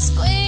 squeeze.